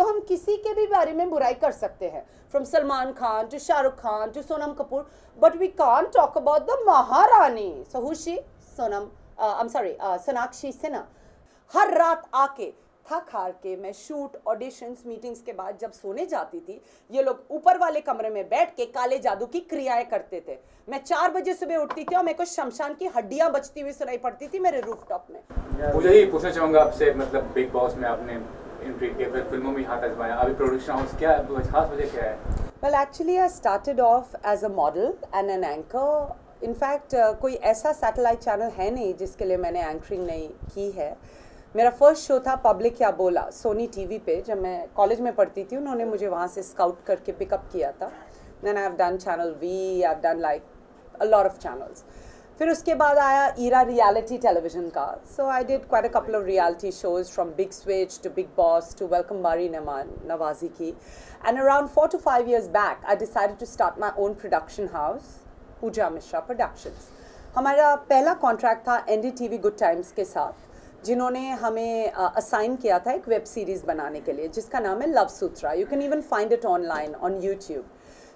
तो हम किसी के भी बारे में बुराई कर सकते हैं। From Salman Khan to Shahrukh Khan to Sonam Kapoor but we can talk about the Maharani. सहुशी Sonam I am sorry Sonakshi Sinha. हर रात आके, थक हार के मैं शूट ऑडिशंस मीटिंग्स के बाद जब सोने जाती थी, ये लोग ऊपर वाले कमरे में बैठ के काले जादू की क्रियाएँ करते थे। मैं चार बजे सुबह उठती थी और मेरे को शमशान की हड्डियाँ बचती हुई सुनाई पड़ती थी मेरे रूफ टॉप में। मुझे ही पूछना चाहूँगा आपसे मतलब बिग बॉस में आपने Well, actually, I started off as a model and an anchor. In fact, uh, कोई ऐसा सैटेलाइट चैनल है नहीं जिसके लिए मैंने एंकरिंग नहीं की है। मेरा फ़र्स्ट शो था पब्लिक या बोला सोनी टीवी पे। जब मैं कॉलेज में पढ़ती थी उन्होंने मुझे वहाँ से स्काउट करके पिकअप किया था। Then I have done channel V I have done like a lot of channels फिर उसके बाद आया ईरा रियलिटी टेलीविज़न का। So I did quite a couple of reality shows from Big Switch to Bigg Boss to Welcome बारी नवाजी की and around four to five years back I decided to start my own production house Pooja Mishra productions हमारा पहला contract था N D T V Good Times के साथ, जिन्होंने हमें असाइन किया था एक वेब सीरीज़ बनाने के लिए, जिसका नाम है love Sutra you can even find it online on YouTube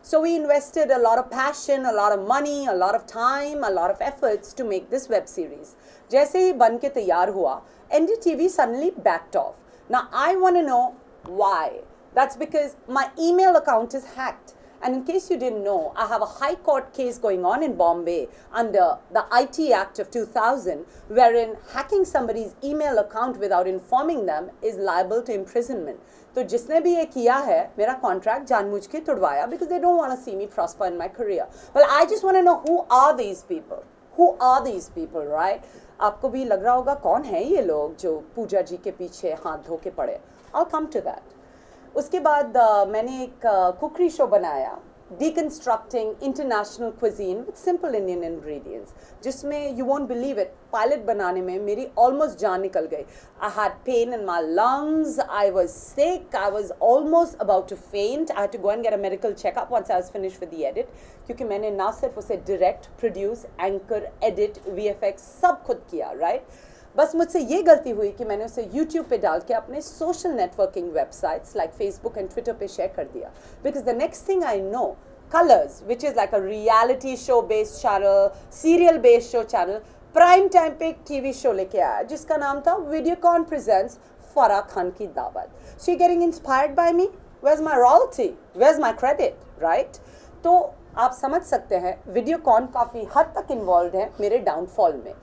So we invested a lot of passion, a lot of money, a lot of time, a lot of efforts to make this web series. जैसे ही बन के तैयार हुआ NDTV suddenly backed off. Now I want to know why. That's because my email account is hacked. And in case you didn't know, I have a high court case going on in Bombay under the IT Act of 2000, wherein hacking somebody's email account without informing them is liable to imprisonment. तो जिसने भी ये किया है मेरा contract जानबूझ के तुड़वाया because they don't want to see me prosper in my career well I just want to know who are these people who are these people right आपको भी लग रहा होगा कौन है ये लोग जो पूजा जी के पीछे हाथ धो के पड़े आई कम टू दैट उसके बाद मैंने एक कुकरी शो बनाया deconstructing international cuisine with simple Indian ingredients जिसमें you won't believe it pilot बनाने में मेरी ऑलमोस्ट जान निकल गई I had pain in my lungs I was sick I was almost about to faint I to go and get a medical checkup once I was finish with edit क्योंकि मैंने ना सिर्फ़ उसे direct produce anchor edit V F X सब खुद किया right right? बस मुझसे ये गलती हुई कि मैंने उसे यूट्यूब पे डाल के अपने social networking websites like Facebook and Twitter पे शेयर कर दिया। Because the next thing I know Colors which is like a reality show based channel serial based show channel prime time पे एक टीवी शो लेके आया, जिसका नाम था वीडियोकॉन प्रेजेंट्स फरा खान की दावत। So you getting inspired by me where's my royalty where's my credit right तो आप समझ सकते हैं वीडियोकॉन काफ़ी हद तक इन्वॉल्व है मेरे डाउनफॉल में।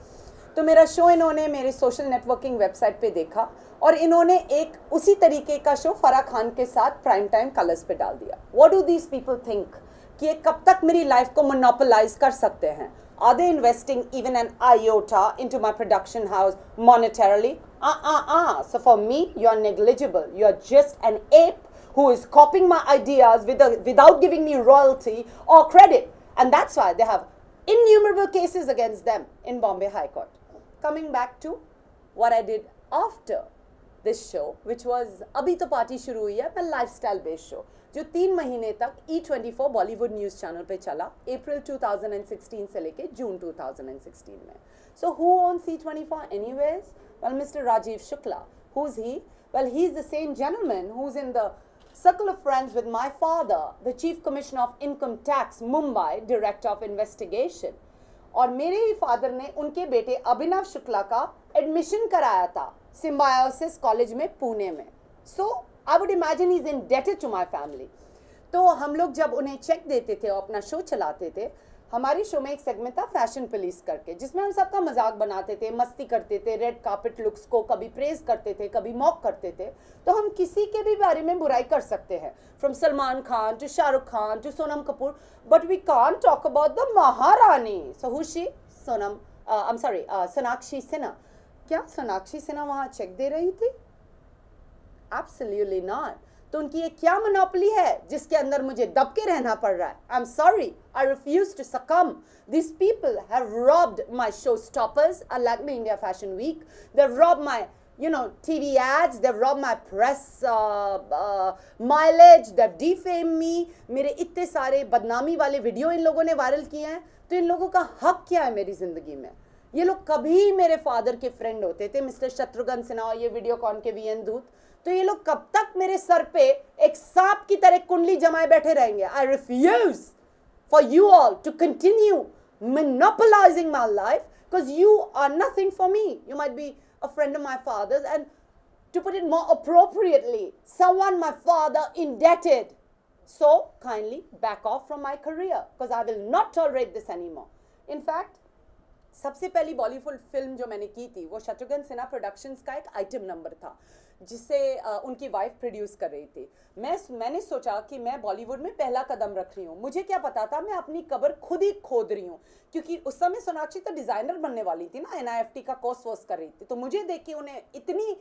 तो मेरा शो इन्होंने मेरे सोशल नेटवर्किंग वेबसाइट पे देखा और इन्होंने एक उसी तरीके का शो फराह खान के साथ प्राइम टाइम कलर्स पे डाल दिया। What do these people think कि ये कब तक मेरी लाइफ को मोनोपोलाइज कर सकते हैं? Are they investing even an iota into my production house monetarily ah for me you are negligible you are just an ape who is copying my ideas without giving me royalty और credit and that's why they have innumerable cases against them in Bombay High Court. coming back to what I did after this show, which was अभी तो party शुरू हुई है मैं lifestyle based show जो तीन महीने तक E twenty four Bollywood news channel पे चला अप्रैल 2016 से लेके जून 2016 में so who owns E twenty four anyways well mister Rajiv Shukla who is he well he is the same gentleman who is in the circle of friends with my father, the Chief Commissioner of Income Tax, Mumbai, Director of Investigation. और मेरे ही father ने उनके बेटे अभिनव शुक्ला का admission कराया था symbiosis college में, पुणे में। So I would imagine is indebted to my family तो हम लोग जब उन्हें चेक देते थे और अपना शो चलाते थे हमारी शो में एक सेगमेंट था फ़ैशन पुलिस करके, जिसमें हम सबका मज़ाक बनाते थे, मस्ती करते थे रेड कार्पेट लुक्स को कभी प्रेज करते थे, कभी मॉक करते थे। तो हम किसी के भी बारे में बुराई कर सकते हैं। From Salman Khan to Shahrukh Khan to Sonam Kapoor but we can talk about the Maharani. सहुशी Sonam I am sorry Sonakshi Sinha. क्या सोनाक्षी सिन्हा वहाँ चेक दे रही थी? एब्सोल्युटली नॉट तो उनकी ये क्या मोनोपली है जिसके अंदर मुझे दब के रहना पड़ रहा है? I am sorry I refuse to succumb this people have robbed my show stoppers Lakme India Fashion Week they rob my you know, TV ads, they've robbed my press uh, uh, mileage, they've defamed me. मेरे इतने सारे बदनामी वाले video इन लोगों ने viral किए हैं तो इन लोगों का हक क्या है मेरी ज़िंदगी में? ये लोग कभी मेरे फादर के फ्रेंड होते थे मिस्टर शत्रुघ्न सिन्हा ये वीडियो कॉन के वी एन दूत? तो ये लोग कब तक मेरे सर पे एक सांप की तरह कुंडली जमाए बैठे रहेंगे? I refuse for you all to continue monopolising my life because you are nothing for me you might be a friend of my father and to put it more appropriately someone my father indebted so kindly back off from my career because I will not tolerate this any more in fact सबसे पहली Bollywood film जो मैंने की थी, वो Shatrughan Sinha productions का एक item number था। जिसे उनकी वाइफ प्रोड्यूस कर रही थी। मैं मैंने सोचा कि मैं बॉलीवुड में पहला कदम रख रही हूँ। मुझे क्या पता था मैं अपनी कबर खुद ही खोद रही हूँ। क्योंकि उस समय सोनाक्षी तो डिज़ाइनर बनने वाली थी ना एनआईएफटी का कोर्स वोर्स कर रही थी। तो मुझे देख के उन्हें इतनी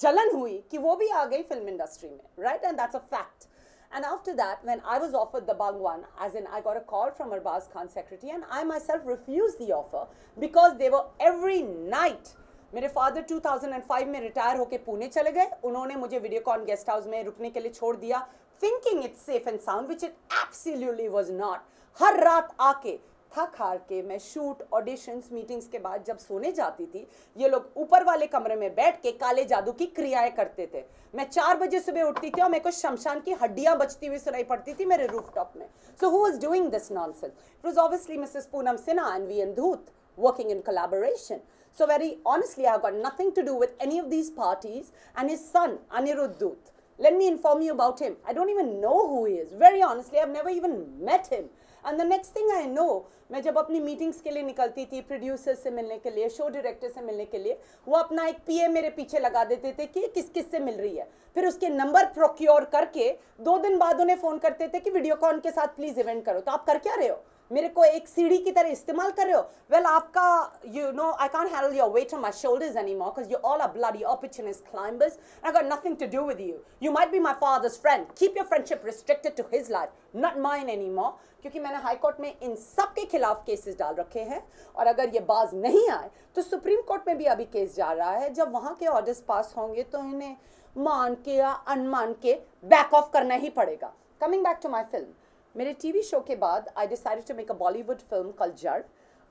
जलन हुई कि वो भी आ गई फ़िल्म इंडस्ट्री में right and that's a fact And after that, when I was offered the Bhagwan, as in I got a call from Arbaz Khan's secretary, and I myself refused the offer because they were every night. मेरे father 2005 में retire होके पुणे चले गए। उन्होंने मुझे Videocon guest house में रुकने के लिए छोड़ दिया। Thinking it's safe and sound which it absolutely was not हर रात आके, थक हार के मैं शूट ऑडिशंस मीटिंग्स के बाद जब सोने जाती थी, ये लोग ऊपर वाले कमरे में बैठ के काले जादू की क्रियाएँ करते थे। मैं चार बजे सुबह उठती थी और मेरे को शमशान की हड्डियाँ बचती हुई सुनाई पड़ती थी मेरे रूफ टॉप में। So who was doing this nonsense it was obviously Mrs Poonam Sinha and we Dhoot working in collaboration. So very honestly, I've got nothing to do with any of these parties and his son, Aniruddh. Let me inform you about him. I don't even know who he is. Very honestly, I've never even met him. And the next thing I know, मैं जब अपनी meetings के लिए निकलती थी producer से मिलने के लिए शो डायरेक्टर से मिलने के लिए वो अपना एक पीए मेरे पीछे लगा देते थे कि किस किस से मिल रही है। फिर उसके नंबर प्रोक्योर करके दो दिन बाद उन्हें फ़ोन करते थे कि वीडियो कॉन के साथ प्लीज़ इवेंट करो। तो आप कर क्या रहे हो? मेरे को एक सीढ़ी की तरह इस्तेमाल कर रहे हो? वेल well, आपका you know I can't handle your weight on my shoulders any because you all are bloody opportunist climbers. I got nothing to do with you. You might be my father's friend. Keep your friendship restricted to his life not mine anymore. क्योंकि मैंने high court में इन सब के खिलाफ cases डाल रखे हैं। और अगर ये बाज नहीं आए तो सुप्रीम कोर्ट में भी अभी केस जा रहा है। जब वहाँ के ऑर्डर्स पास होंगे तो इन्हें मान के या अनमान के बैक ऑफ़ करना ही पड़ेगा। Coming back to my film मेरे टीवी शो के बाद I decided to make a Bollywood film कल जड़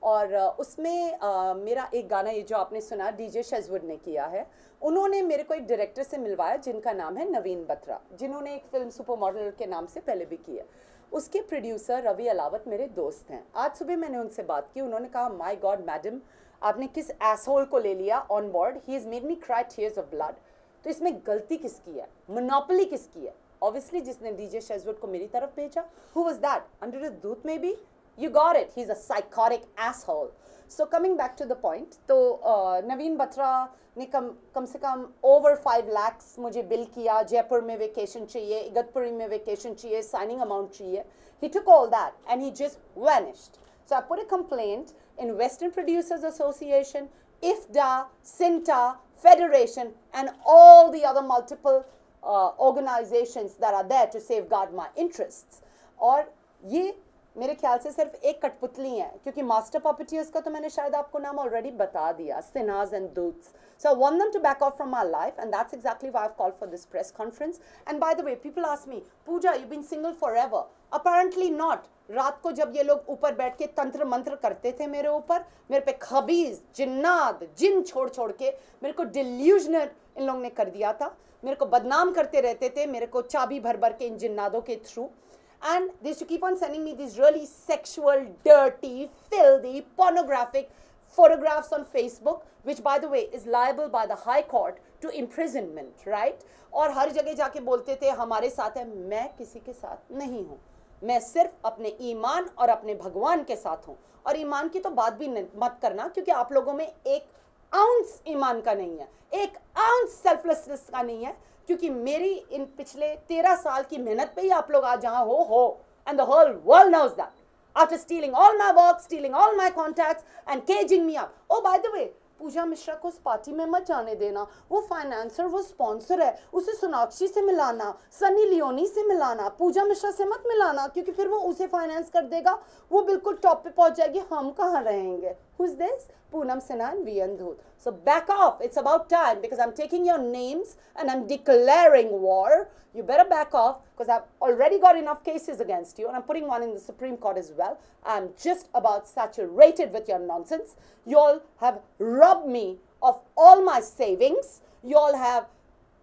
और उसमें uh, मेरा एक गाना ये जो आपने सुना डीजे शेजवुड ने किया है उन्होंने मेरे को एक डायरेक्टर से मिलवाया जिनका नाम है नवीन बत्रा जिन्होंने एक फ़िल्म सुपर मॉडल के नाम से पहले भी की है उसके प्रोड्यूसर रवि अलावत मेरे दोस्त हैं। आज सुबह मैंने उनसे बात की, उन्होंने कहा माई गॉड मैडम आपने किस एसोल को ले लिया on board he is made me cry tears of blood तो इसमें गलती किसकी है? मोनोपली किसकी है? ऑब्वियसली जिसने डीजे शेजवुड को मेरी तरफ़ भेजा। Who was that under the Dutt में भी You got it he is a psychotic asshole so coming back to the point तो नवीन बत्रा ने कम कम से कम ओवर फाइव लैक्स मुझे बिल किया जयपुर में वेकेशन चाहिए इगतपुरी में वेकेशन चाहिए साइनिंग अमाउंट चाहिए he took all that and he just vanished So I put a complaint in Western Producers Association, IFDA, SINTA, Federation, and all the other multiple uh, organizations that are there to safeguard my interests. और ये मेरे ख्याल से सिर्फ़ एक कठपुतली है क्योंकि मास्टर पॉपिटियर्स का तो मैंने शायद आपको नाम ऑलरेडी बता दिया Sinhas and Dutts So I want them to back off from my life, and that's exactly why I've called for this press conference. And by the way, people ask me, Pooja, you've been single forever. Apparently not. रात को जब ये लोग ऊपर बैठ के तंत्र मंत्र करते थे मेरे ऊपर मेरे पे खबीज जिन्नाद जिन छोड़ छोड़ के मेरे को डिल्यूजनर इन लोगों ने कर दिया था मेरे को बदनाम करते रहते थे मेरे को चाबी भर भर के इन जिन्नादों के through and they used to keep on sending me these really sexual, dirty, filthy, pornographic photographs on Facebook, which by the way is liable by the High Court to imprisonment, right? और हर जगह जाके बोलते थे हमारे साथ है मैं किसी के साथ नहीं हूँ मैं सिर्फ़ अपने ईमान और अपने भगवान के साथ हूँ और ईमान की तो बात भी मत करना क्योंकि आप लोगों में एक आउंस ईमान का नहीं है एक आउंस सेल्फलेसनेस का नहीं है क्योंकि मेरी इन पिछले तेरह साल की मेहनत पे ही आप लोग आज जहाँ हो हो। And the whole world knows that after stealing all my work, stealing all my contacts, and caging me up. Oh, by the way, Pooja Mishra को उस पार्टी में मत जाने देना। वो फाइनेंसर वो स्पॉन्सर है। उसे सोनाक्षी से मिलाना सनी लियोनी से मिलाना पूजा मिश्रा से मत मिलाना क्योंकि फिर वो उसे फाइनेंस कर देगा। वो बिल्कुल टॉप पे पहुँच जाएगी। हम कहाँ रहेंगे? Who's this? Poonam Sinha and Vian Dhut. So back off. It's about time because I'm taking your names and I'm declaring war. You better back off because I've already got enough cases against you and I'm putting one in the Supreme Court as well. I'm just about saturated with your nonsense. You all have robbed me of all my savings. You all have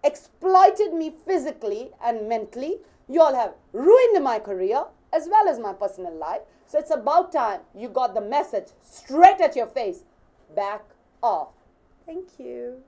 exploited me physically and mentally. You all have ruined my career as well as my personal life. So it's about time you got the message straight at your face. Back off. Thank you.